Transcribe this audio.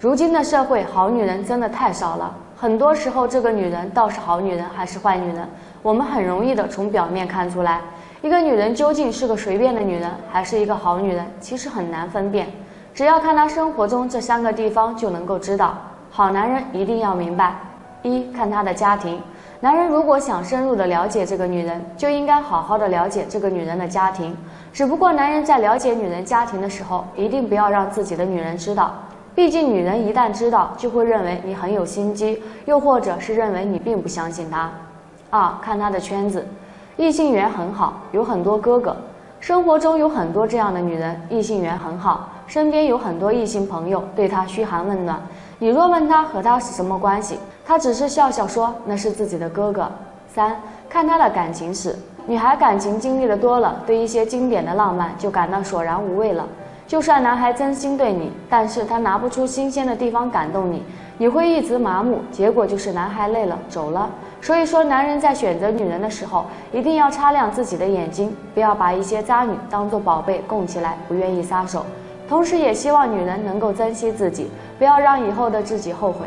如今的社会，好女人真的太少了。很多时候，这个女人倒是好女人还是坏女人，我们很容易的从表面看出来。一个女人究竟是个随便的女人，还是一个好女人，其实很难分辨。只要看她生活中这三个地方，就能够知道。好男人一定要明白：一看她的家庭。男人如果想深入的了解这个女人，就应该好好的了解这个女人的家庭。只不过，男人在了解女人家庭的时候，一定不要让自己的女人知道。毕竟，女人一旦知道，就会认为你很有心机，又或者是认为你并不相信她。二看她的圈子。异性缘很好，有很多哥哥。生活中有很多这样的女人，异性缘很好，身边有很多异性朋友对她嘘寒问暖。你若问她和他是什么关系，她只是笑笑说那是自己的哥哥。三看她的感情史，女孩感情经历的多了，对一些经典的浪漫就感到索然无味了。就算男孩真心对你，但是他拿不出新鲜的地方感动你，你会一直麻木，结果就是男孩累了走了。所以说，男人在选择女人的时候，一定要擦亮自己的眼睛，不要把一些渣女当做宝贝供起来，不愿意撒手。同时，也希望女人能够珍惜自己，不要让以后的自己后悔。